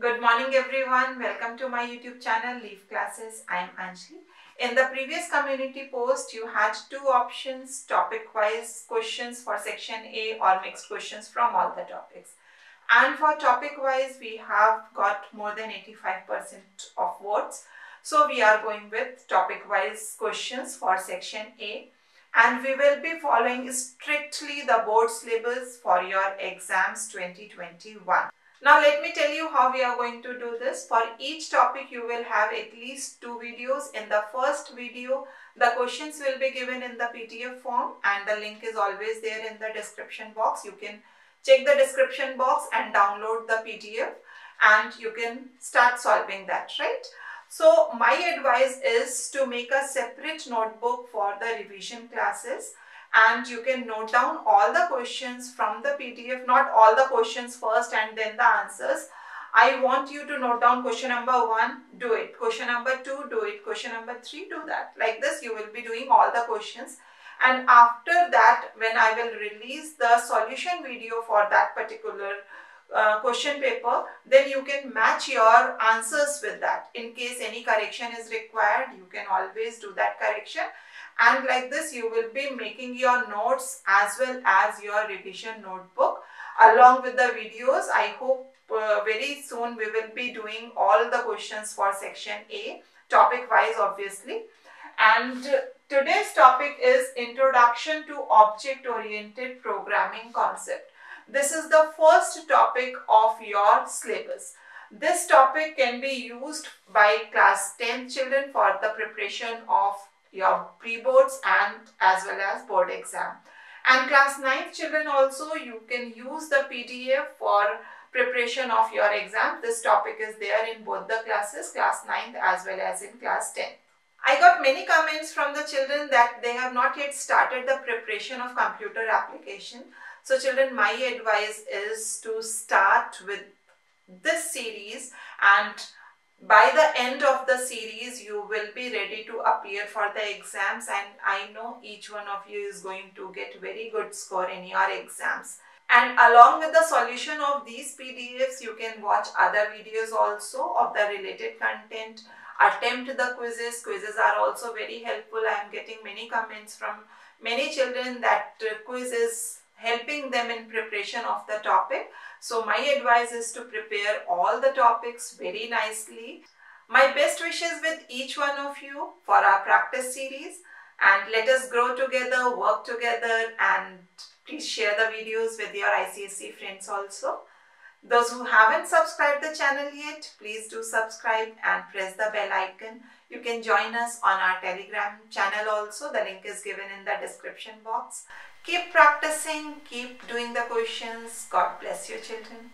Good morning everyone. Welcome to my YouTube channel Leaf Classes. I am Anjali. In the previous community post, you had two options, topic-wise questions for section A or mixed questions from all the topics. And for topic-wise, we have got more than 85% of votes. So we are going with topic-wise questions for section A. And we will be following strictly the board syllabus for your exams 2021. Now let me tell you how we are going to do this. For each topic you will have at least two videos. In the first video the questions will be given in the PDF form and the link is always there in the description box. You can check the description box and download the PDF and you can start solving that right. So my advice is to make a separate notebook for the revision classes and you can note down all the questions from the PDF, not all the questions first and then the answers. I want you to note down question number one, do it. Question number two, do it. Question number three, do that. Like this, you will be doing all the questions. And after that, when I will release the solution video for that particular uh, question paper, then you can match your answers with that. In case any correction is required, you can always do that correction and like this you will be making your notes as well as your revision notebook along with the videos. I hope uh, very soon we will be doing all the questions for section A topic wise obviously and today's topic is introduction to object oriented programming concept. This is the first topic of your syllabus. This topic can be used by class 10 children for the preparation of your pre-boards and as well as board exam. And class 9th children also you can use the PDF for preparation of your exam. This topic is there in both the classes, class 9th as well as in class 10. I got many comments from the children that they have not yet started the preparation of computer application. So children, my advice is to start with this series and by the end of the series you will be ready to appear for the exams and I know each one of you is going to get very good score in your exams. And along with the solution of these PDFs, you can watch other videos also of the related content, attempt the quizzes. Quizzes are also very helpful. I am getting many comments from many children that quiz is helping them in preparation of the topic. So my advice is to prepare all the topics very nicely. My best wishes with each one of you for our practice series and let us grow together, work together and please share the videos with your ICSE friends also. Those who haven't subscribed the channel yet, please do subscribe and press the bell icon. You can join us on our telegram channel also. The link is given in the description box. Keep practicing, keep doing the questions. God bless you children.